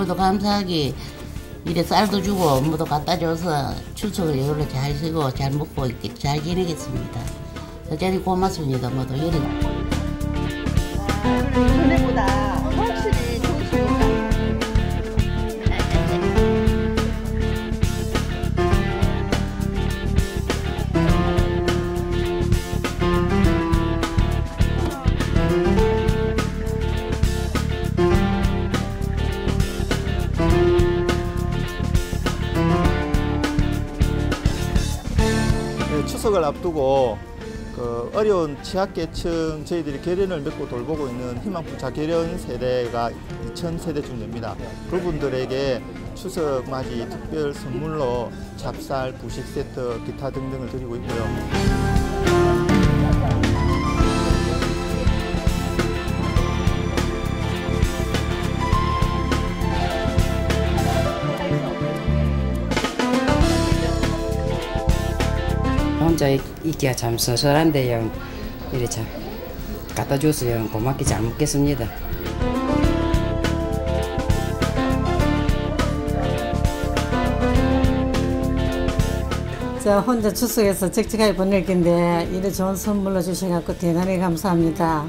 모두 감사하게 이래 쌀도 주고 모두 갖다 줘서 추석을 여기로 잘 쉬고 잘 먹고 이렇게 잘 지내겠습니다. 대단히 고맙습니다. 모두 이래. 추석을 앞두고 그 어려운 취약계층 저희들이 결연을 맺고 돌보고 있는 희망부자 결연 세대가 2천 세대쯤 됩니다. 그분들에게 추석 맞이 특별 선물로 찹쌀, 부식 세트, 기타 등등을 드리고 있고요. 혼자 있- 있기가 참 씁쓸한데 요. 이래 참 갖다 줬어요. 고맙게 잘 먹겠습니다. 저 혼자 추석에서 적적하게 보낼 건데 이래 좋은 선물로 주셔갖고 대단히 감사합니다.